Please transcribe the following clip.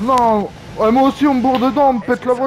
Non, ouais, moi aussi on me bourre dedans, on me pète la voix.